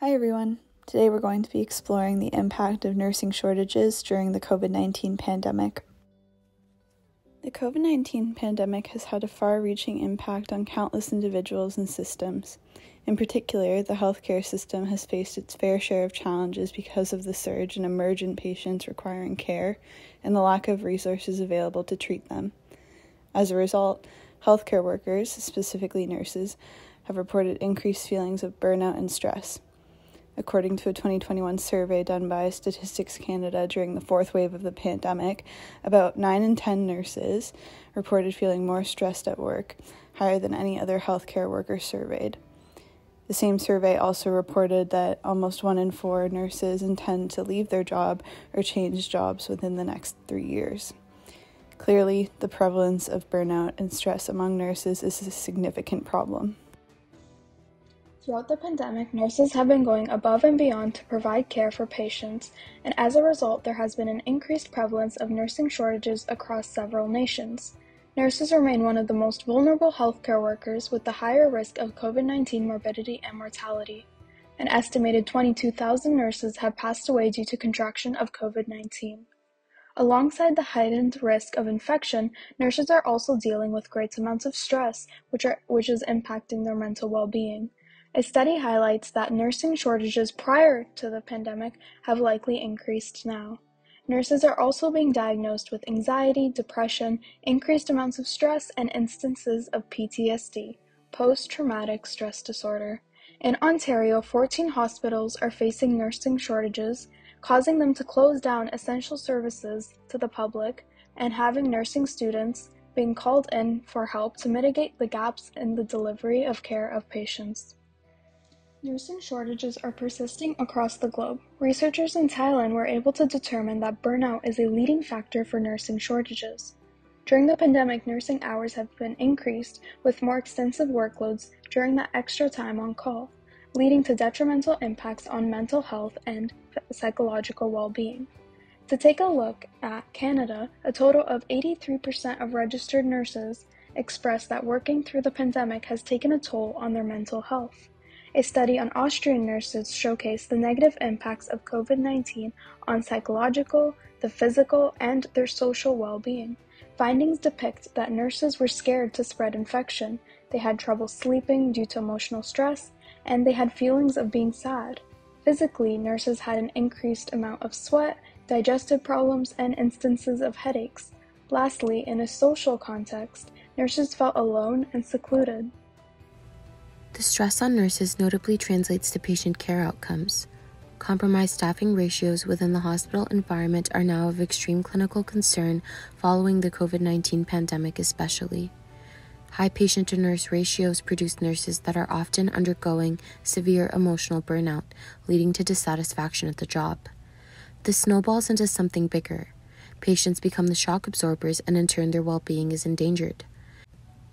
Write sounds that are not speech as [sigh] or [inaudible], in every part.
Hi, everyone. Today we're going to be exploring the impact of nursing shortages during the COVID 19 pandemic. The COVID 19 pandemic has had a far reaching impact on countless individuals and systems. In particular, the healthcare system has faced its fair share of challenges because of the surge in emergent patients requiring care and the lack of resources available to treat them. As a result, healthcare workers, specifically nurses, have reported increased feelings of burnout and stress according to a 2021 survey done by Statistics Canada during the fourth wave of the pandemic, about 9 in 10 nurses reported feeling more stressed at work, higher than any other healthcare worker surveyed. The same survey also reported that almost 1 in 4 nurses intend to leave their job or change jobs within the next three years. Clearly, the prevalence of burnout and stress among nurses is a significant problem. Throughout the pandemic, nurses have been going above and beyond to provide care for patients, and as a result, there has been an increased prevalence of nursing shortages across several nations. Nurses remain one of the most vulnerable healthcare workers with the higher risk of COVID 19 morbidity and mortality. An estimated 22,000 nurses have passed away due to contraction of COVID 19. Alongside the heightened risk of infection, nurses are also dealing with great amounts of stress, which, are, which is impacting their mental well being. A study highlights that nursing shortages prior to the pandemic have likely increased now. Nurses are also being diagnosed with anxiety, depression, increased amounts of stress, and instances of PTSD, post traumatic stress disorder. In Ontario, 14 hospitals are facing nursing shortages, causing them to close down essential services to the public and having nursing students being called in for help to mitigate the gaps in the delivery of care of patients. Nursing shortages are persisting across the globe. Researchers in Thailand were able to determine that burnout is a leading factor for nursing shortages. During the pandemic, nursing hours have been increased with more extensive workloads during that extra time on call, leading to detrimental impacts on mental health and psychological well being. To take a look at Canada, a total of 83% of registered nurses expressed that working through the pandemic has taken a toll on their mental health. A study on Austrian nurses showcased the negative impacts of COVID 19 on psychological, the physical, and their social well being. Findings depict that nurses were scared to spread infection, they had trouble sleeping due to emotional stress, and they had feelings of being sad. Physically, nurses had an increased amount of sweat, digestive problems, and instances of headaches. Lastly, in a social context, nurses felt alone and secluded. The stress on nurses notably translates to patient care outcomes. Compromised staffing ratios within the hospital environment are now of extreme clinical concern following the COVID 19 pandemic, especially. High patient to nurse ratios produce nurses that are often undergoing severe emotional burnout, leading to dissatisfaction at the job. This snowballs into something bigger. Patients become the shock absorbers, and in turn, their well being is endangered.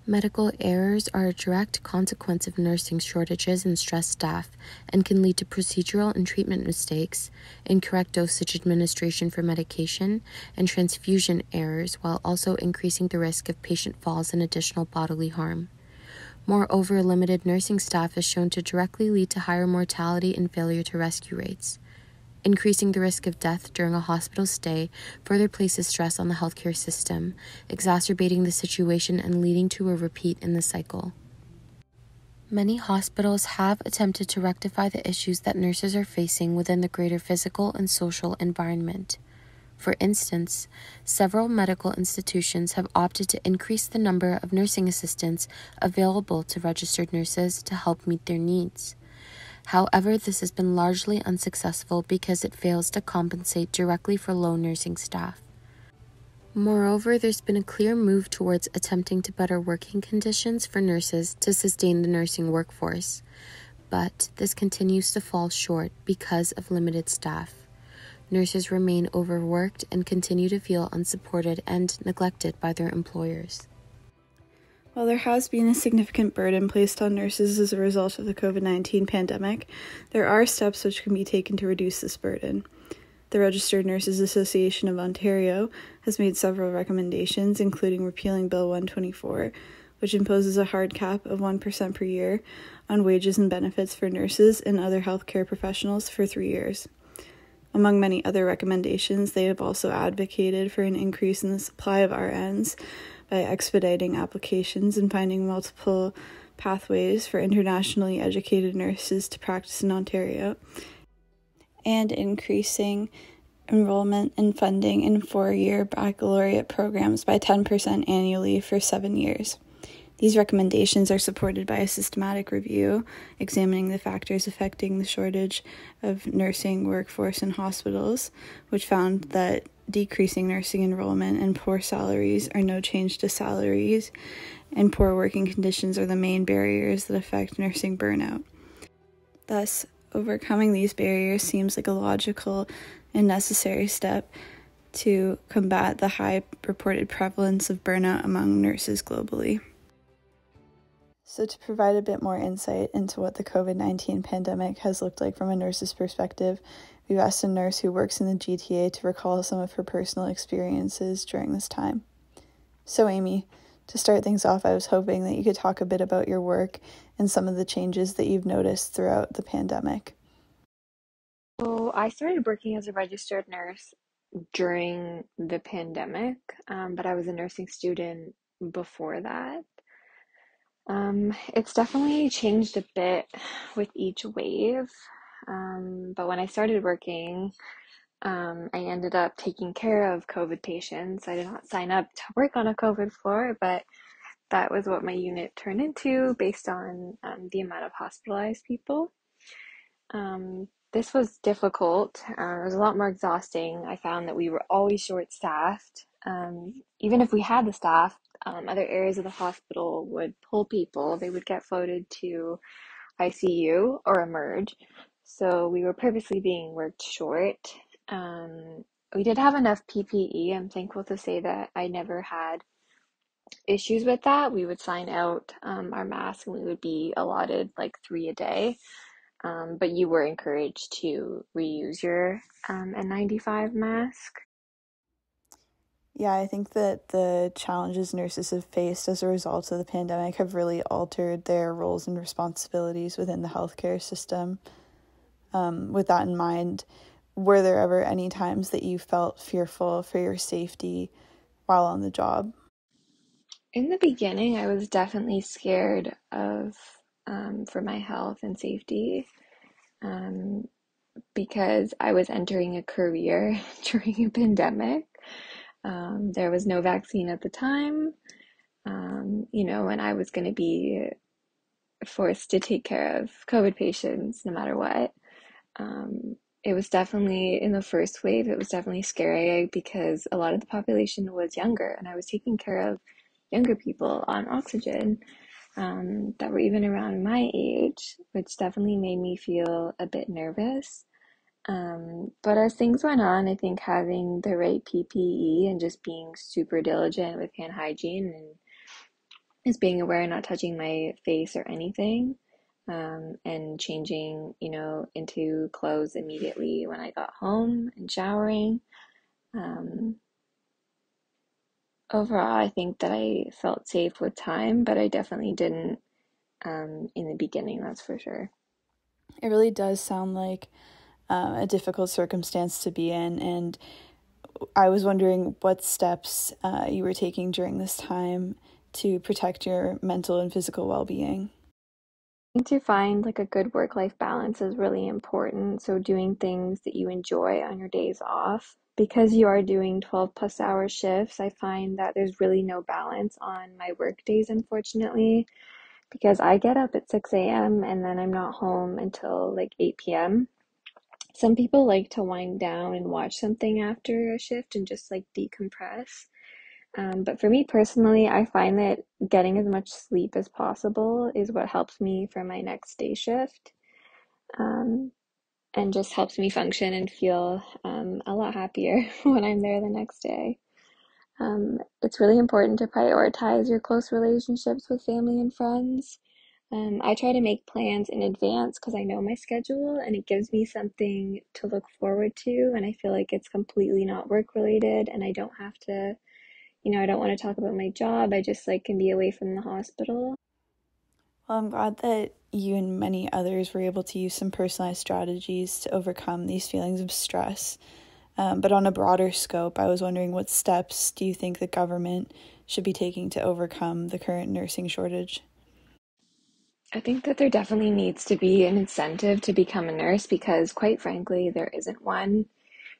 Medical errors are a direct consequence of nursing shortages and stressed staff and can lead to procedural and treatment mistakes, incorrect dosage administration for medication, and transfusion errors, while also increasing the risk of patient falls and additional bodily harm. Moreover, limited nursing staff is shown to directly lead to higher mortality and failure to rescue rates. Increasing the risk of death during a hospital stay further places stress on the healthcare system, exacerbating the situation and leading to a repeat in the cycle. Many hospitals have attempted to rectify the issues that nurses are facing within the greater physical and social environment. For instance, several medical institutions have opted to increase the number of nursing assistants available to registered nurses to help meet their needs. However, this has been largely unsuccessful because it fails to compensate directly for low nursing staff. Moreover, there's been a clear move towards attempting to better working conditions for nurses to sustain the nursing workforce, but this continues to fall short because of limited staff. Nurses remain overworked and continue to feel unsupported and neglected by their employers. While there has been a significant burden placed on nurses as a result of the COVID 19 pandemic, there are steps which can be taken to reduce this burden. The Registered Nurses Association of Ontario has made several recommendations, including repealing Bill 124, which imposes a hard cap of 1% per year on wages and benefits for nurses and other healthcare professionals for three years. Among many other recommendations, they have also advocated for an increase in the supply of RNs by expediting applications and finding multiple pathways for internationally educated nurses to practice in Ontario, and increasing enrollment and funding in four year baccalaureate programs by 10% annually for seven years. These recommendations are supported by a systematic review examining the factors affecting the shortage of nursing workforce in hospitals, which found that decreasing nursing enrollment and poor salaries are no change to salaries, and poor working conditions are the main barriers that affect nursing burnout. Thus, overcoming these barriers seems like a logical and necessary step to combat the high reported prevalence of burnout among nurses globally. So, to provide a bit more insight into what the COVID 19 pandemic has looked like from a nurse's perspective, we've asked a nurse who works in the GTA to recall some of her personal experiences during this time. So, Amy, to start things off, I was hoping that you could talk a bit about your work and some of the changes that you've noticed throughout the pandemic. So, I started working as a registered nurse during the pandemic, um, but I was a nursing student before that. Um, it's definitely changed a bit with each wave. Um, but when I started working, um, I ended up taking care of COVID patients. I did not sign up to work on a COVID floor, but that was what my unit turned into based on um, the amount of hospitalized people. Um, this was difficult. Uh, it was a lot more exhausting. I found that we were always short staffed. Um, even if we had the staff, um, other areas of the hospital would pull people. They would get floated to ICU or emerge. So we were purposely being worked short. Um, we did have enough PPE. I'm thankful to say that I never had issues with that. We would sign out um, our masks and we would be allotted like three a day. Um, but you were encouraged to reuse your um, N95 mask. Yeah, I think that the challenges nurses have faced as a result of the pandemic have really altered their roles and responsibilities within the healthcare system. Um, with that in mind, were there ever any times that you felt fearful for your safety while on the job? In the beginning, I was definitely scared of um, for my health and safety um, because I was entering a career [laughs] during a pandemic. Um, there was no vaccine at the time, um, you know, and I was going to be forced to take care of COVID patients no matter what. Um, it was definitely in the first wave, it was definitely scary because a lot of the population was younger, and I was taking care of younger people on oxygen um, that were even around my age, which definitely made me feel a bit nervous. Um, but as things went on, I think having the right PPE and just being super diligent with hand hygiene and just being aware not touching my face or anything, um, and changing, you know, into clothes immediately when I got home and showering. Um, overall, I think that I felt safe with time, but I definitely didn't um, in the beginning, that's for sure. It really does sound like uh, a difficult circumstance to be in. And I was wondering what steps uh, you were taking during this time to protect your mental and physical well being. To find like a good work life balance is really important. So, doing things that you enjoy on your days off. Because you are doing 12 plus hour shifts, I find that there's really no balance on my work days, unfortunately because I get up at 6 a.m. and then I'm not home until like 8 p.m. Some people like to wind down and watch something after a shift and just like decompress. Um, but for me personally, I find that getting as much sleep as possible is what helps me for my next day shift um, and just helps me function and feel um, a lot happier [laughs] when I'm there the next day. Um, it's really important to prioritize your close relationships with family and friends. Um, I try to make plans in advance because I know my schedule and it gives me something to look forward to. And I feel like it's completely not work related and I don't have to, you know, I don't want to talk about my job. I just like can be away from the hospital. Well, I'm glad that you and many others were able to use some personalized strategies to overcome these feelings of stress. Um, but on a broader scope, I was wondering what steps do you think the government should be taking to overcome the current nursing shortage? I think that there definitely needs to be an incentive to become a nurse because, quite frankly, there isn't one.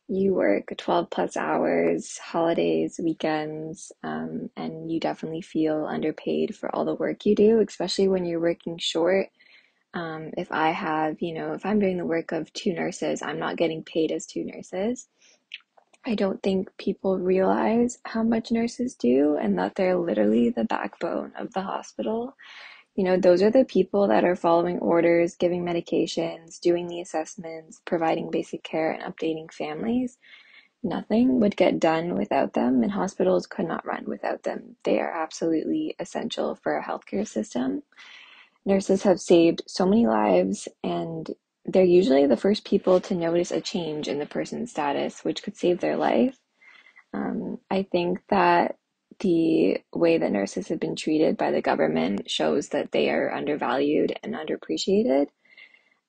You work 12 plus hours, holidays, weekends, um, and you definitely feel underpaid for all the work you do, especially when you're working short. Um, if I have, you know, if I'm doing the work of two nurses, I'm not getting paid as two nurses. I don't think people realize how much nurses do and that they're literally the backbone of the hospital. You know, those are the people that are following orders, giving medications, doing the assessments, providing basic care, and updating families. Nothing would get done without them, and hospitals could not run without them. They are absolutely essential for our healthcare system. Nurses have saved so many lives, and they're usually the first people to notice a change in the person's status, which could save their life. Um, I think that the way that nurses have been treated by the government shows that they are undervalued and underappreciated.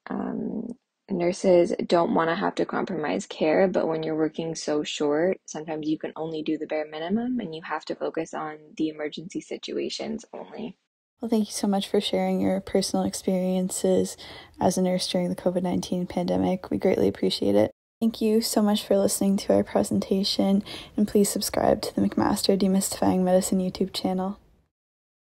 Um, nurses don't want to have to compromise care, but when you're working so short, sometimes you can only do the bare minimum and you have to focus on the emergency situations only. Well, thank you so much for sharing your personal experiences as a nurse during the COVID 19 pandemic. We greatly appreciate it. Thank you so much for listening to our presentation, and please subscribe to the McMaster Demystifying Medicine YouTube channel.